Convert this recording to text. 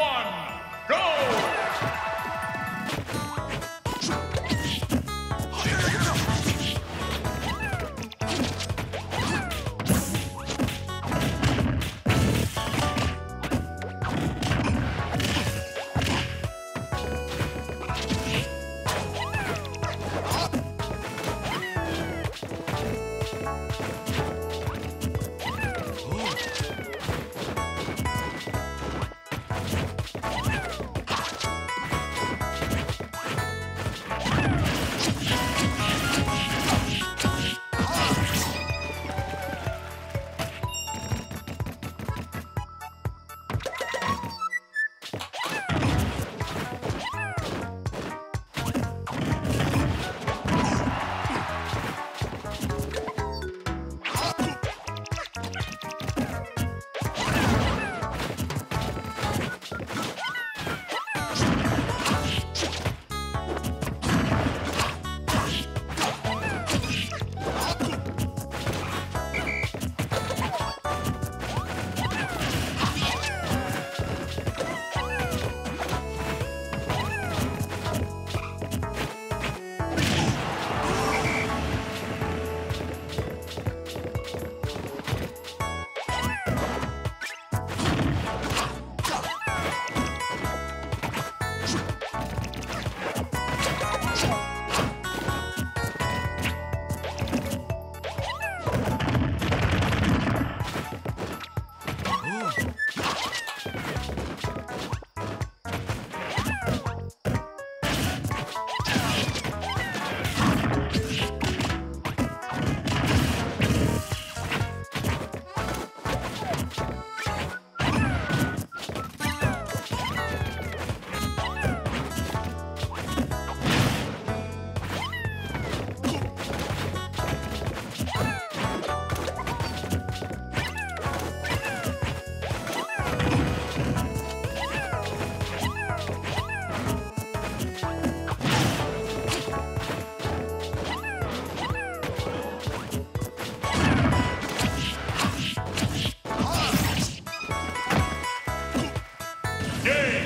one, Oh. game.